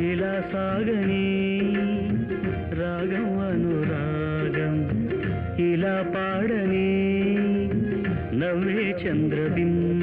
ఇలా సాగని రాగం అనురాగం ఇలా పాడని నవ్వే చంద్రబింబ.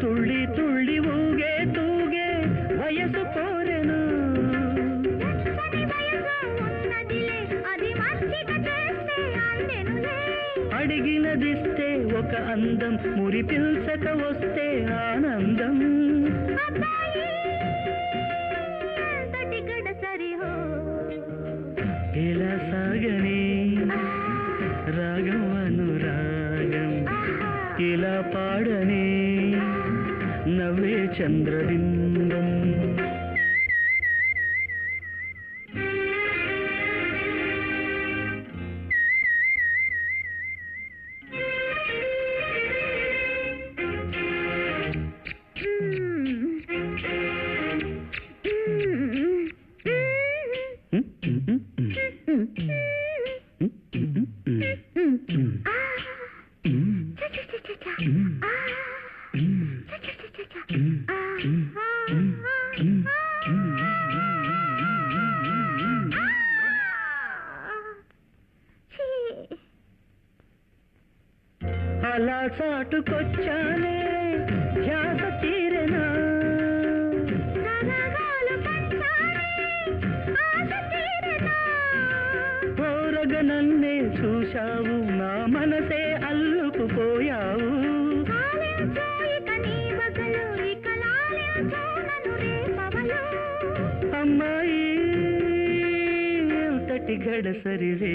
తుళ్ళి తుళ్ళి ఊగే తూగే వయసు కోరెను. అడిగినదిస్తే ఒక అందం మురిపిల్చక వస్తే ఆనందం. ఇలా సాగని? రాగం నవ్వే చంద్రబింబం అలా చాటుకొచ్చానే ధ్యాస తీరెనా? కోరగ నన్నే చూశావు అమ్మాయి ఎంతటి గడసరివే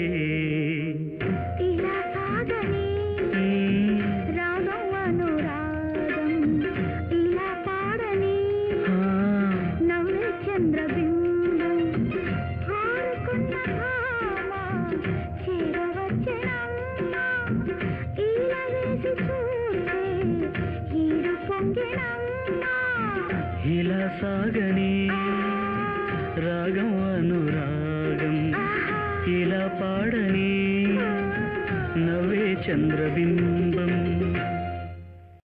ఇలా సాగని ఇలా పాడని ఇలా పాడని నవ్వే చంద్రబింబం.